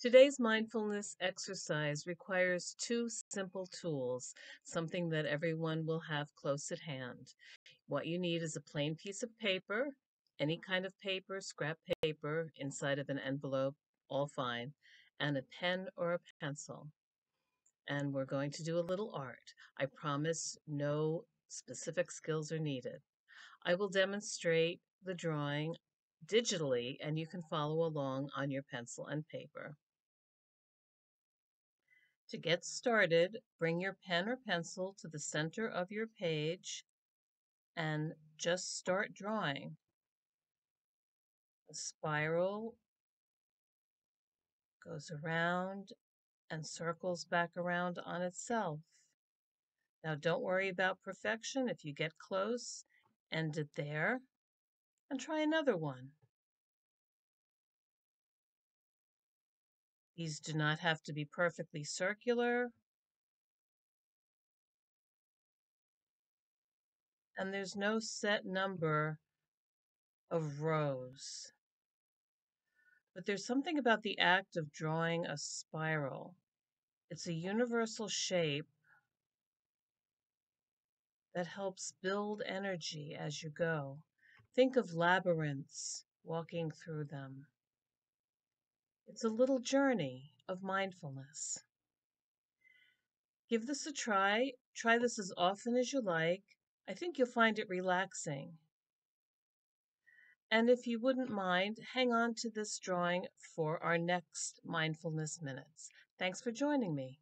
Today's mindfulness exercise requires two simple tools, something that everyone will have close at hand. What you need is a plain piece of paper, any kind of paper, scrap paper, inside of an envelope, all fine, and a pen or a pencil. And we're going to do a little art. I promise no specific skills are needed. I will demonstrate the drawing digitally and you can follow along on your pencil and paper. To get started, bring your pen or pencil to the center of your page and just start drawing. A spiral goes around and circles back around on itself. Now don't worry about perfection. If you get close, end it there and try another one. These do not have to be perfectly circular. And there's no set number of rows. But there's something about the act of drawing a spiral. It's a universal shape that helps build energy as you go. Think of labyrinths, walking through them. It's a little journey of mindfulness. Give this a try. Try this as often as you like. I think you'll find it relaxing. And if you wouldn't mind, hang on to this drawing for our next mindfulness minutes. Thanks for joining me.